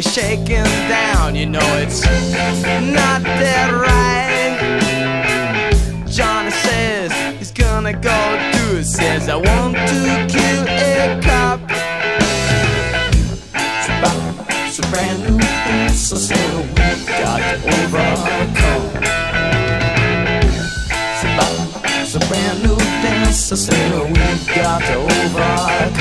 shaking down. You know it's not that right. Johnny says he's gonna go do it. Says I want to kill a cop. It's about it's a brand new say we got to overcome. It's about it's a brand new say we got to overcome.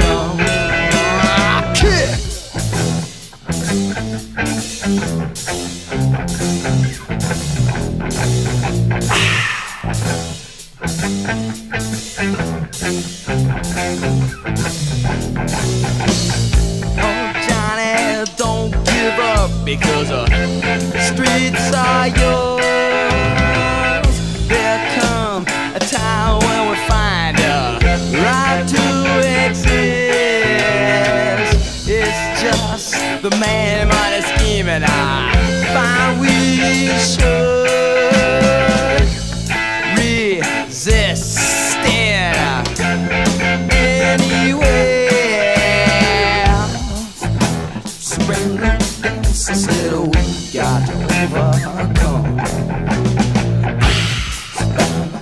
Surrender dance, I said we got to overcome.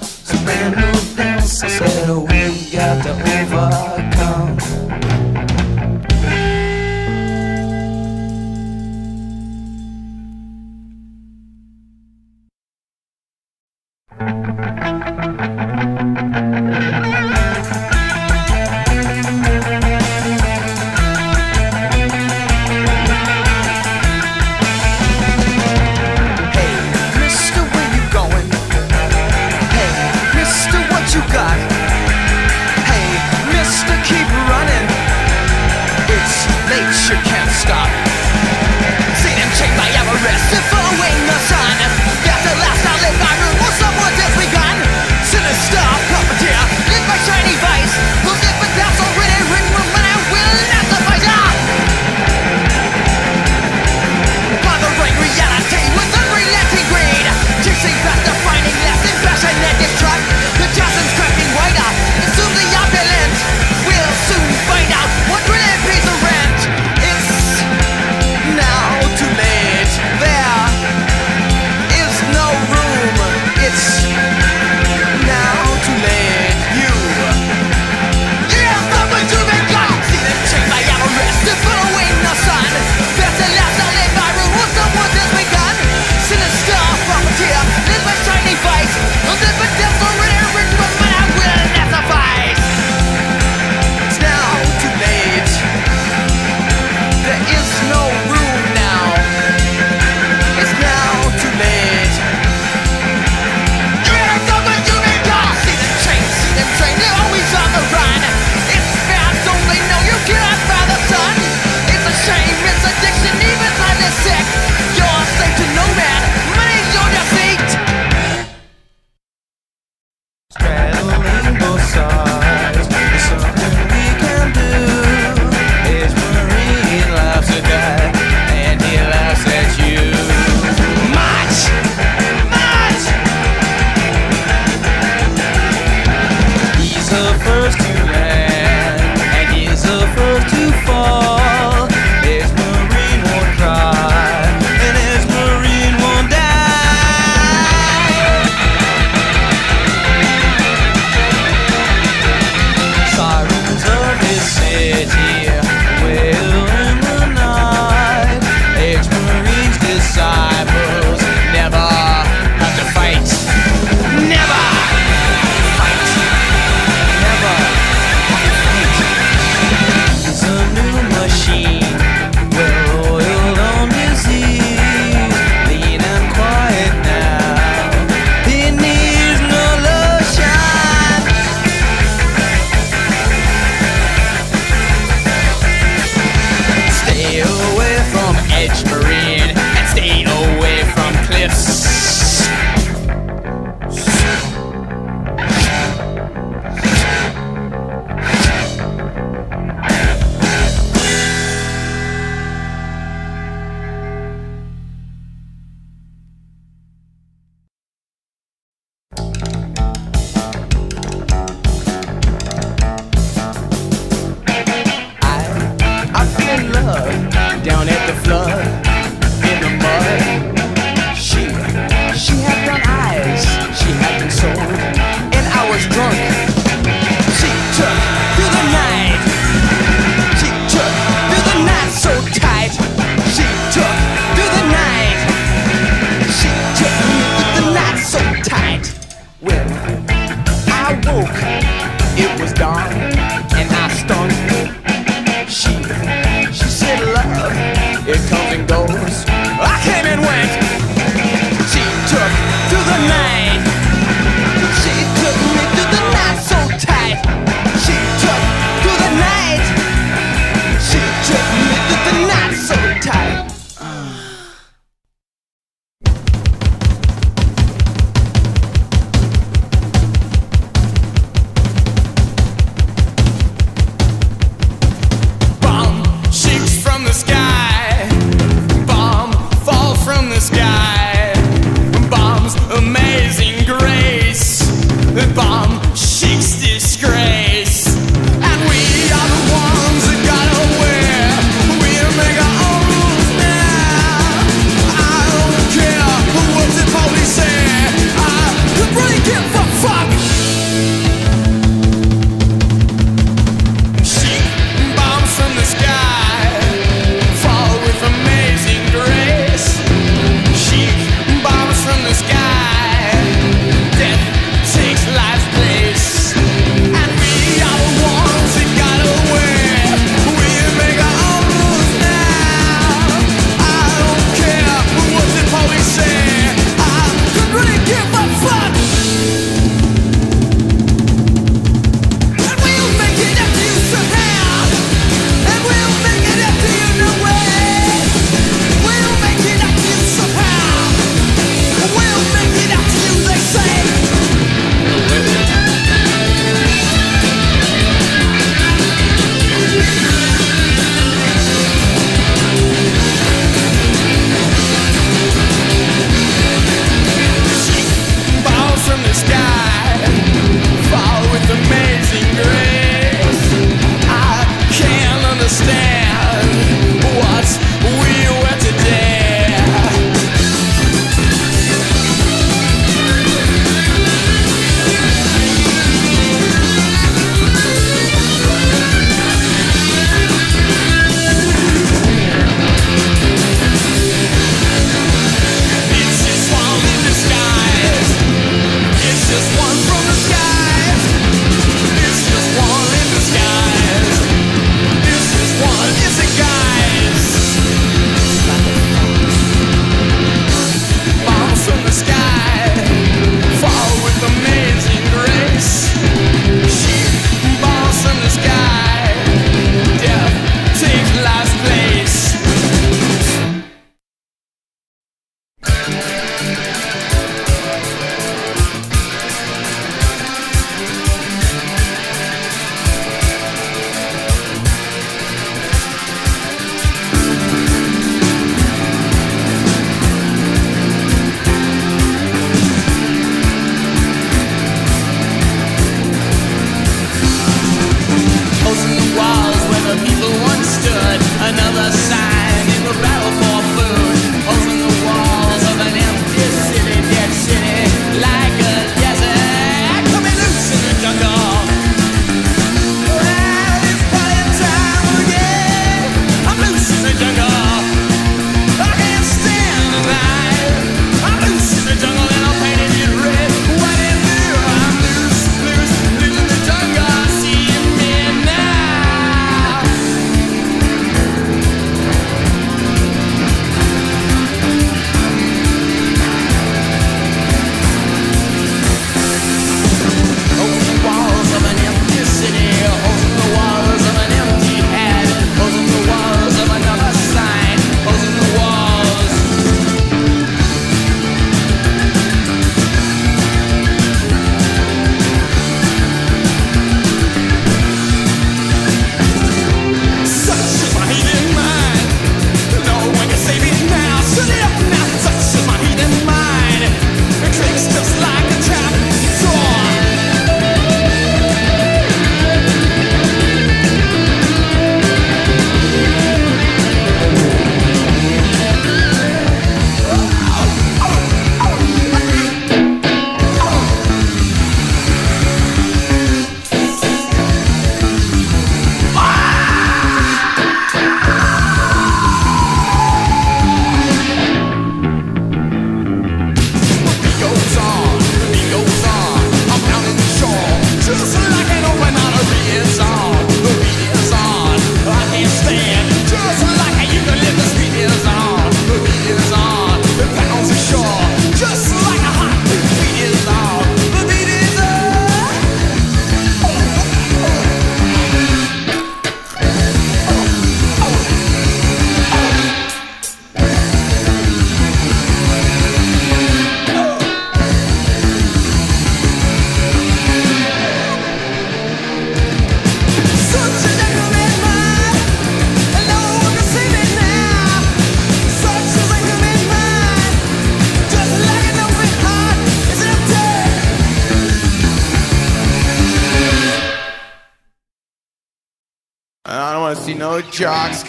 Surrender dance, I said got to overcome.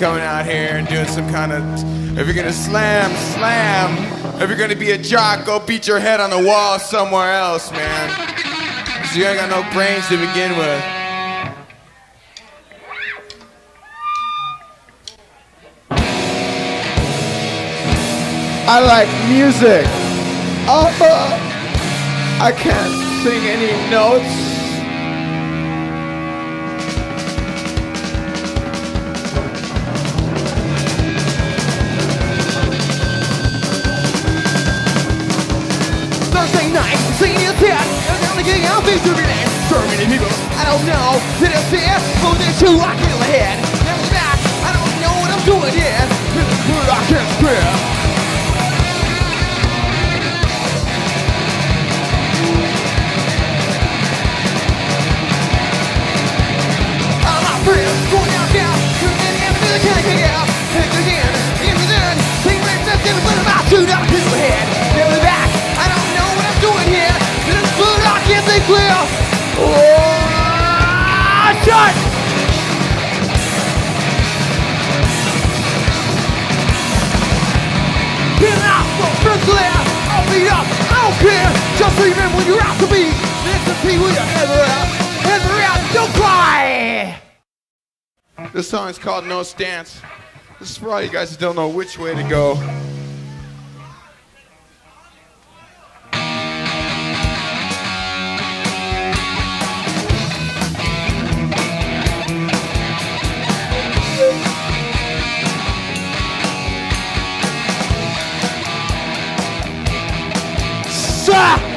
Coming out here and doing some kind of. If you're gonna slam, slam. If you're gonna be a jock, go beat your head on the wall somewhere else, man. So you ain't got no brains to begin with. I like music. Oh, I can't sing any notes. I don't know. Did it? Oh, there's two I kill ahead. Never back, I don't know what I'm doing here. This is good, I can't my friends going of get out. Take in, in it in. Sing with nothing but about two I kill ahead. Never shut! Out. I'll up, I don't care. Just remember when you're out to be. Is don't cry. This song's called No Stance. This is for all you guys who don't know which way to go. Suck!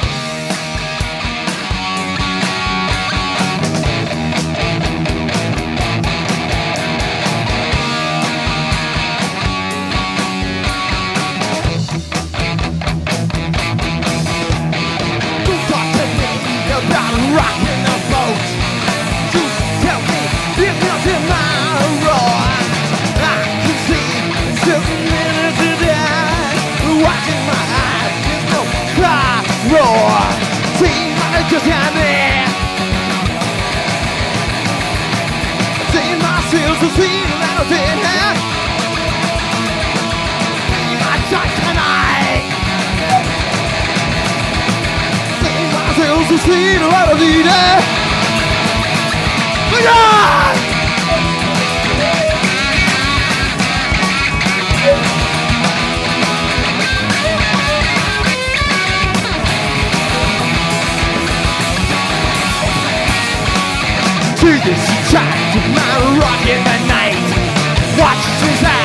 I did have. Yeah! to this to my rock in the night. Watch losing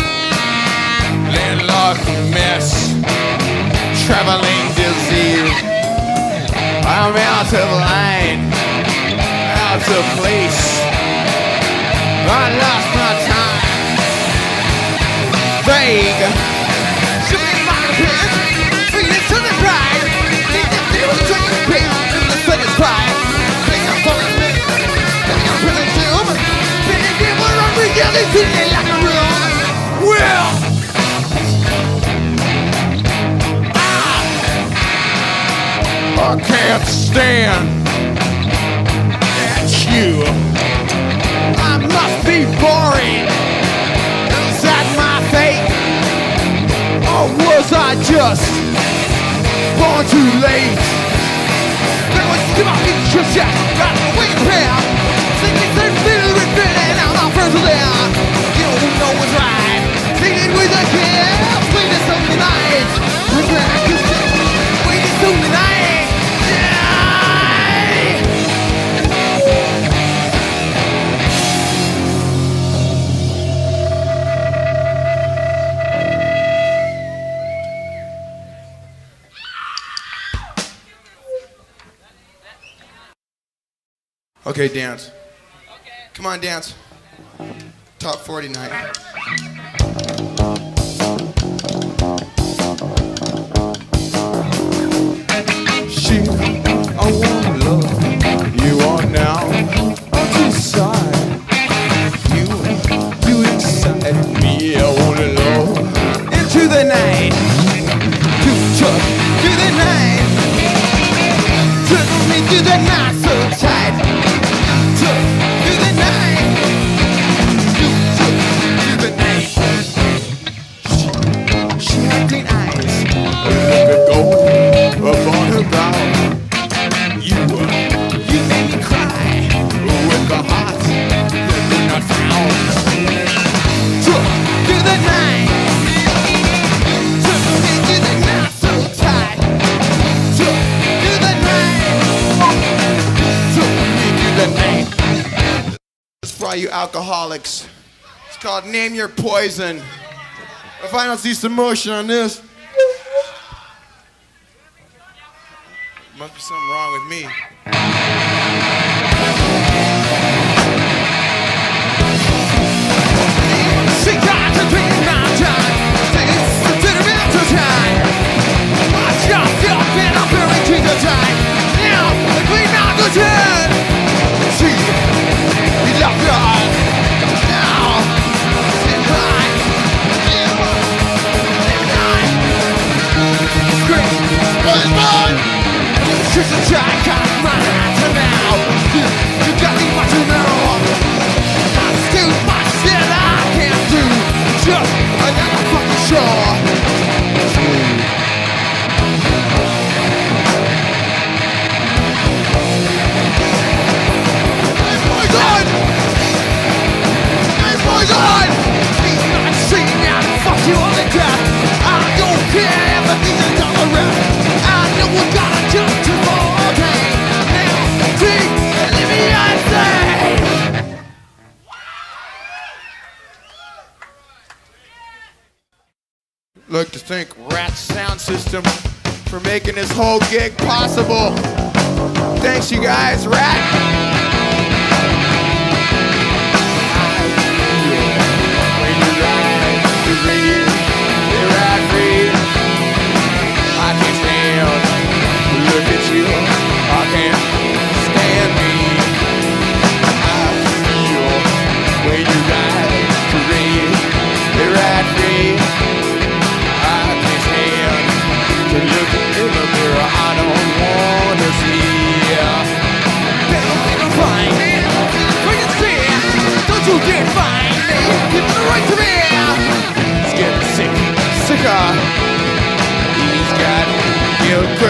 Landlocked mess. Traveling disease. I'm out of line. Out of place. I lost my time. Vague. Shooting to the pride. Need to feel the trigger pain in the a room. Well, I can't stand at you. I must be boring. Is that my fate? Or was I just born too late? There was too much interest yet that we pair. Thinking they're feeling and I'm friends with them. You know who right? Singing with a kid. Okay, dance. Come on, dance. Top 40 night. She, I wanna love you are now. Decide you, you inside me. I wanna love into the night. To touch to the night. Took me to the night alcoholics. It's called Name Your Poison. If I don't see some motion on this, must be something wrong with me. She got to be my time. It to the mental time. Watch yourself and I'm very the time. Now, queen of the turn. She's a got my hand to now. System for making this whole gig possible. Thanks, you guys, Rat.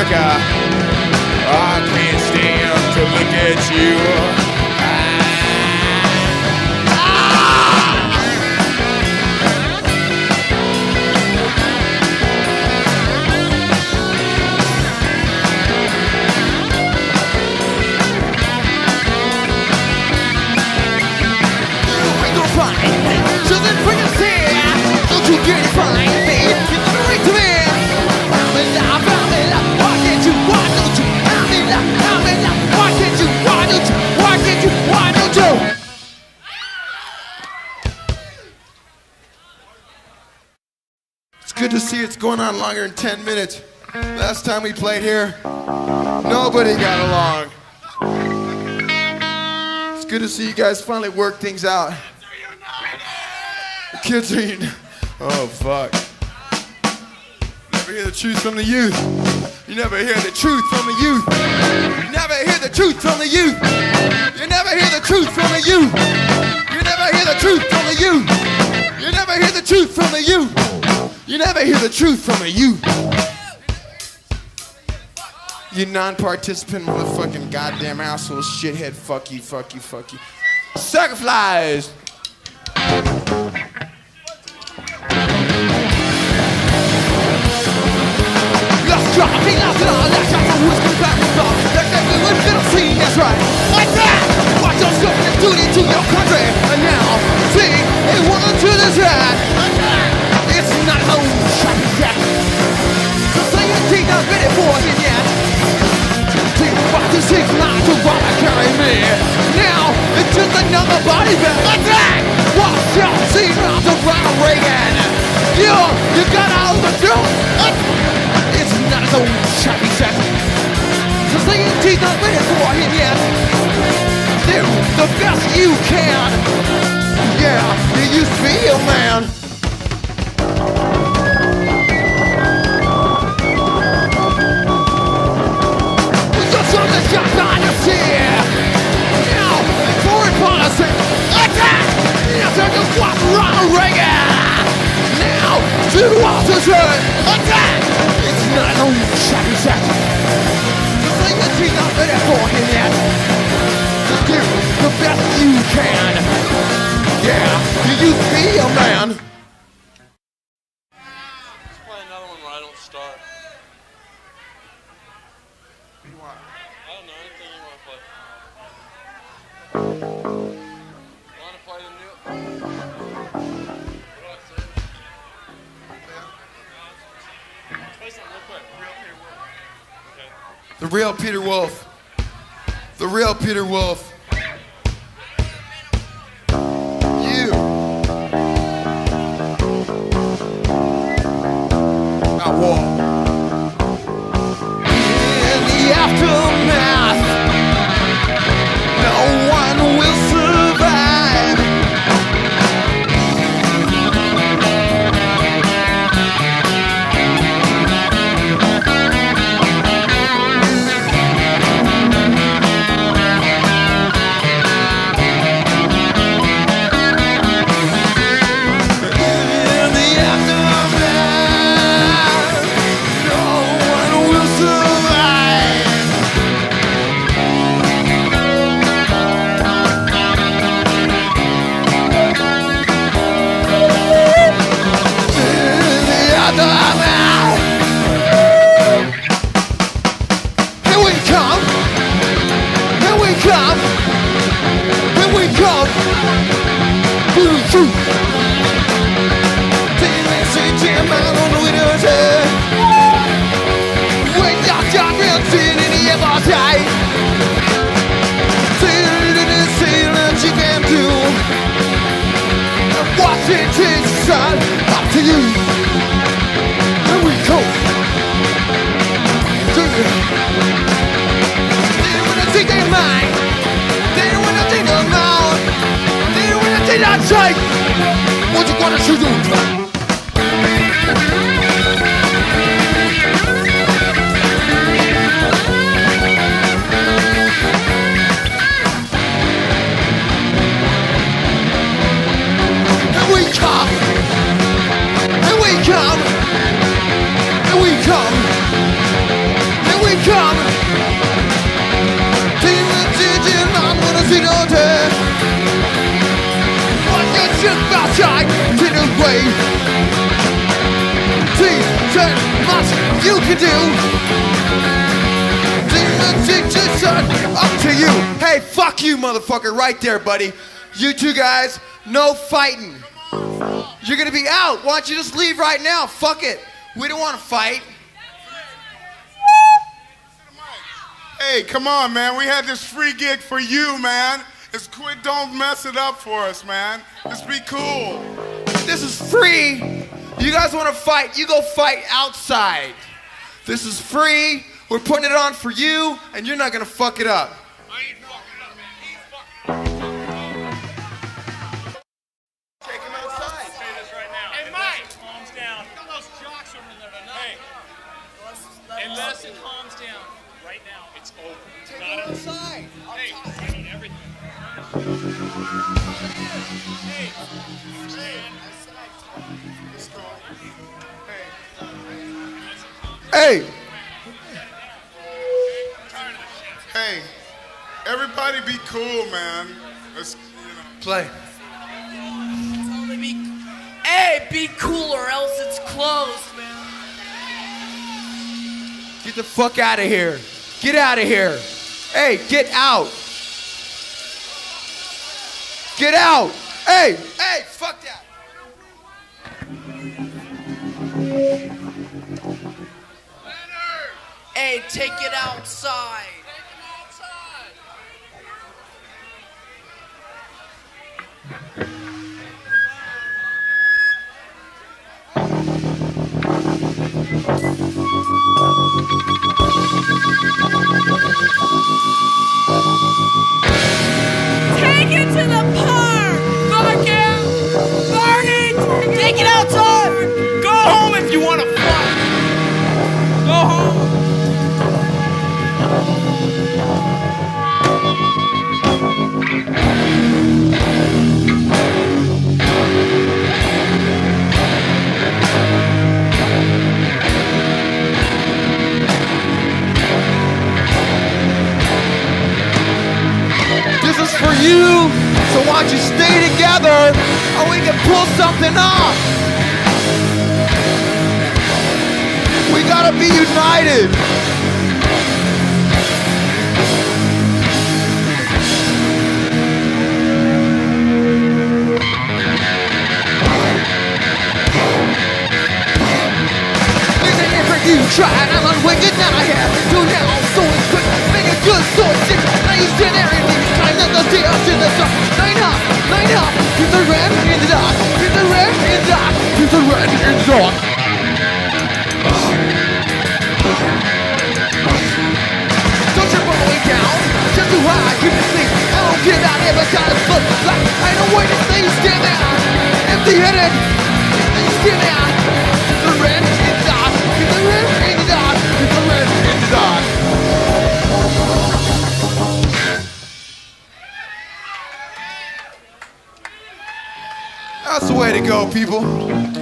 I can't stand to look at you. Going on longer than 10 minutes. Last time we played here, nobody got along. It's good to see you guys finally work things out. The kids are united. Oh, fuck. Never hear the truth from the youth. You never hear the truth from the youth. You never hear the truth from the youth. You never hear the truth from the youth. You never hear the truth from the youth. You never hear the truth from the youth. You never hear the truth from a youth. You non-participant motherfucking goddamn asshole shithead. Fuck you, fuck you, fuck you. Sacrifice! Let's drop it, let's whiskey back scene, that's right. Like that! Watch your stuff and duty to your country. And now, see, it won to the. Not ready for him yet. Think about the six lines to wanna carry me. Now, it's just another body bag. Attack! Watch out, see now to Ronald Reagan. You, you got all the truth. It's not so shabby set. The same not ready for him yet. Do the best you can. Yeah, you used to be a man. Sea. Now, foreign policy. Attack! Yes, I just want Ronald Reagan. Now, to Washington. Attack! It's not real Peter Wolf. The real Peter Wolf. Come. Demon, gonna see. What you you can do. Up to you. Hey, fuck you, motherfucker, right there, buddy. You two guys, no fighting. You're gonna be out. Why don't you just leave right now? Fuck it. We don't want to fight. Hey, come on, man. We had this free gig for you, man. Just quit, don't mess it up for us, man. Just be cool. This is free. You guys want to fight? You go fight outside. This is free. We're putting it on for you, and you're not gonna fuck it up. I ain't fucking up, man. He's fucking Take him outside. say this right now. Hey, Mike! Calms down. Look those jocks over there tonight. Hey, unless it's over. It's Take not him a- outside. Hey, I mean everything. Hey, man. Hey, Hey, everybody be cool, man. Let's, you know. play. Only hey, be cool or else it's closed, man. Get the fuck out of here. Get out of here. Hey, get out. Get out. Hey, hey, fuck that. Hey, take it outside. You. So why don't you stay together or we can pull something off? We gotta be united. You try, I'm on wicked now I have to now. So it's quick, make a good shit. Now there and these kind of the in the dark. Up, up, he's the red in the dark. He's the red in the dark. He's the red in the dark. Don't you put me down, just too high, keep it clean. I don't get out every look like I where to stay, stand there, empty headed. You stand it's the red That's the way to go, people.